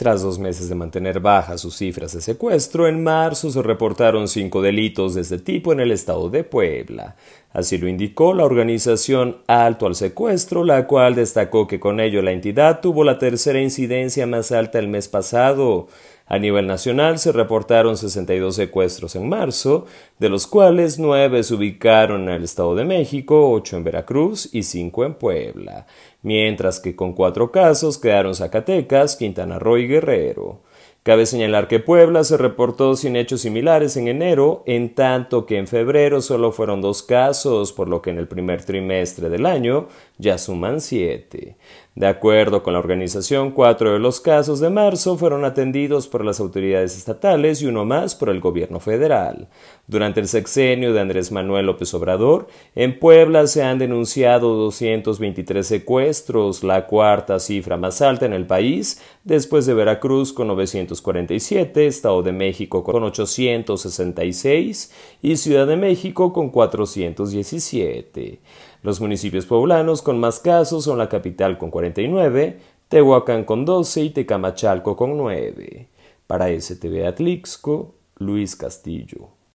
Tras dos meses de mantener bajas sus cifras de secuestro, en marzo se reportaron cinco delitos de este tipo en el estado de Puebla. Así lo indicó la organización Alto al Secuestro, la cual destacó que con ello la entidad tuvo la tercera incidencia más alta el mes pasado. A nivel nacional se reportaron 62 secuestros en marzo, de los cuales 9 se ubicaron en el Estado de México, 8 en Veracruz y 5 en Puebla, mientras que con cuatro casos quedaron Zacatecas, Quintana Roo y Guerrero. Cabe señalar que Puebla se reportó sin hechos similares en enero, en tanto que en febrero solo fueron dos casos, por lo que en el primer trimestre del año ya suman siete. De acuerdo con la organización, cuatro de los casos de marzo fueron atendidos por las autoridades estatales y uno más por el gobierno federal. Durante el sexenio de Andrés Manuel López Obrador, en Puebla se han denunciado 223 secuestros, la cuarta cifra más alta en el país, después de Veracruz con 947, Estado de México con 866 y Ciudad de México con 417. Los municipios poblanos con más casos son la capital con 49, Tehuacán con 12 y Tecamachalco con 9. Para STV Atlixco, Luis Castillo.